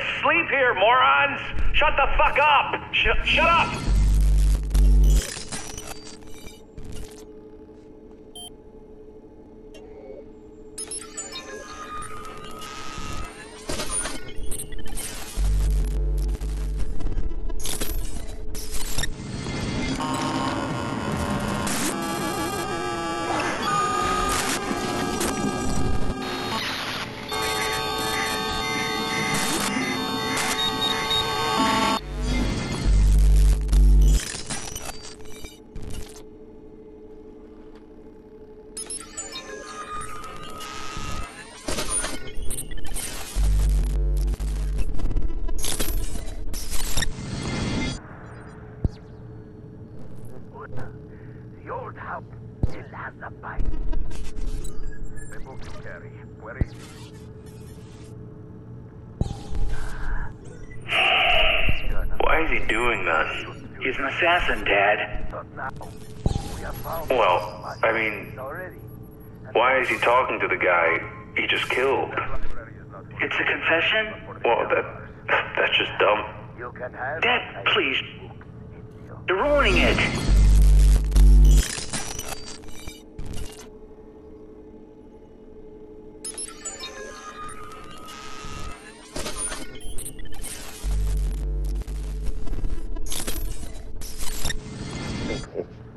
asleep here, morons! Shut the fuck up! Sh shut up! The old house still has the bite. Remove to carry. Where is he? Why is he doing that? He's an assassin, Dad. Not now. We have found Well, I mean, why is he talking to the guy he just killed? Library is not It's a confession? Well, that that's just dumb. You can have Dad, it. please. You're ruining it.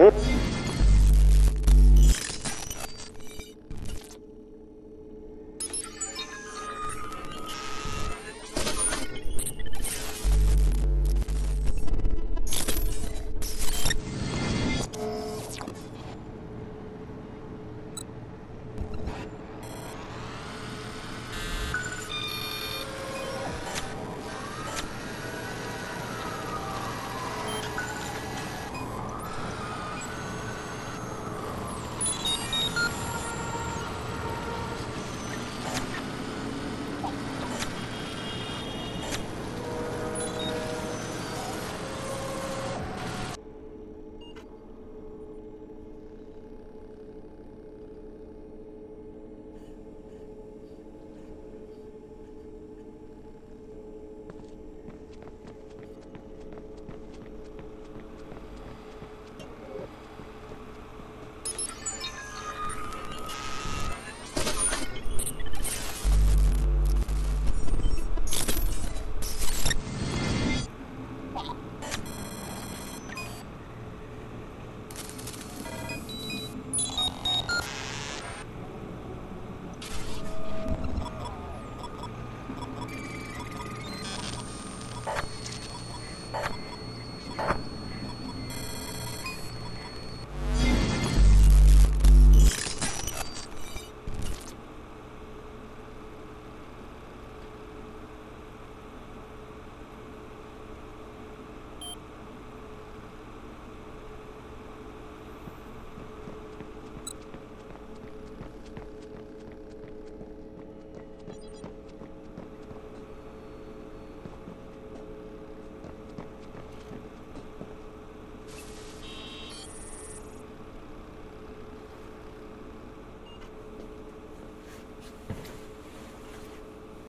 Uhum.